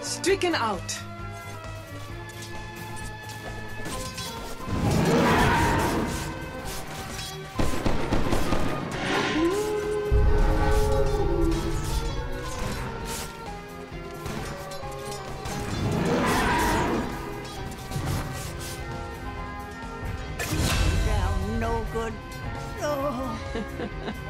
Stricken out. Down, no good. Oh.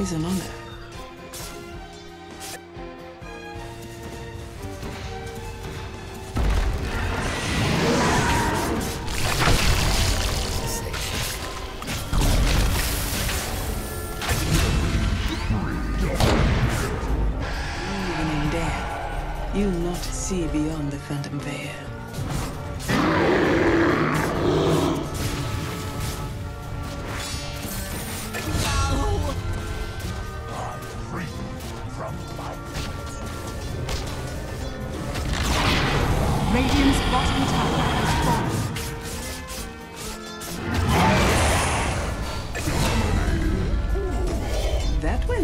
hands is an honor. Even in death, you not see beyond the phantom veil.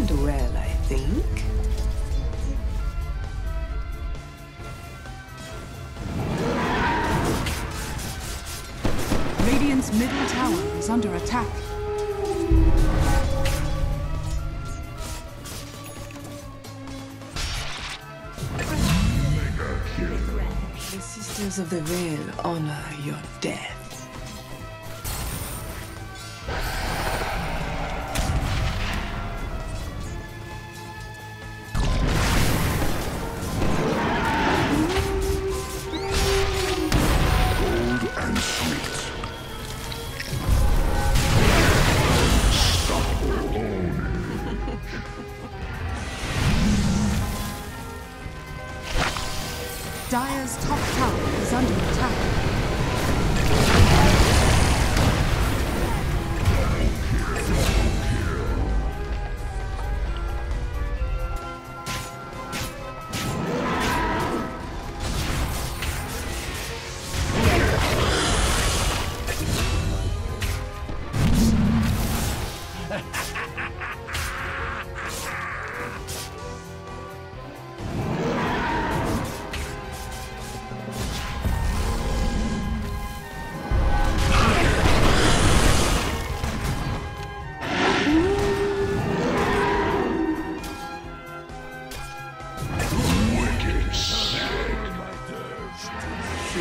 That well, I think. Radiant's middle tower is under attack. The Sisters of the Veil honor your death.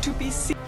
to be seen.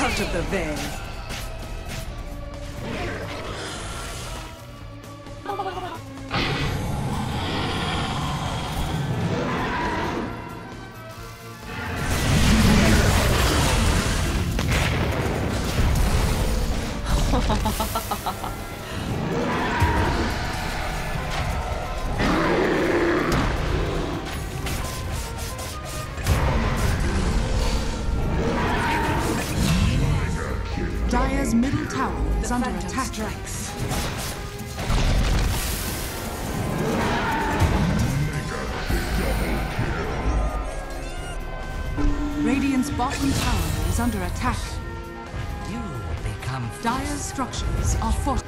out of the veil. Strikes. Radiant's bottom tower is under attack. You become Dire's structures are fort.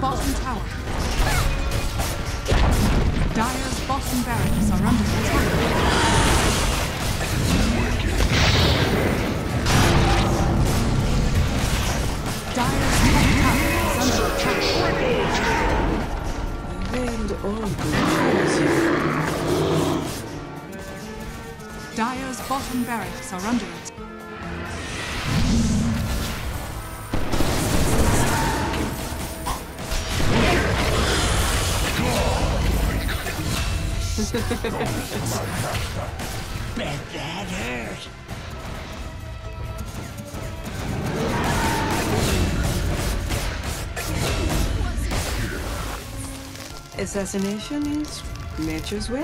bottom tower. Dire's bottom barracks are under attack. Dire's top tower is under attack. Veiled oracle calls bottom barracks are under attack. Bet that hurt. Assassination is nature's way.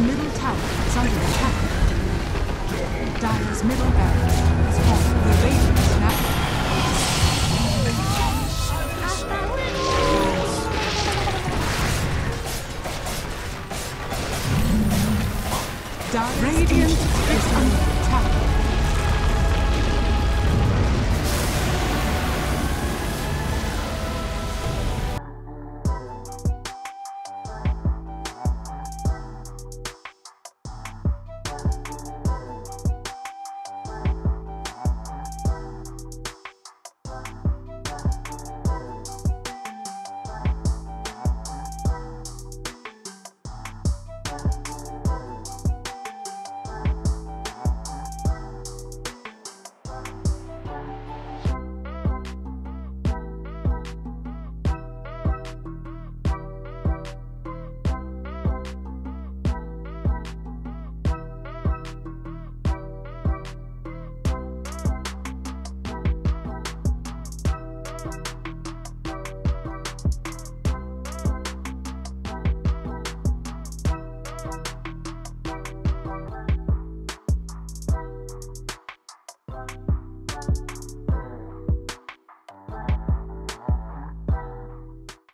Middle tower is under attack. Dire's middle barracks has fallen. You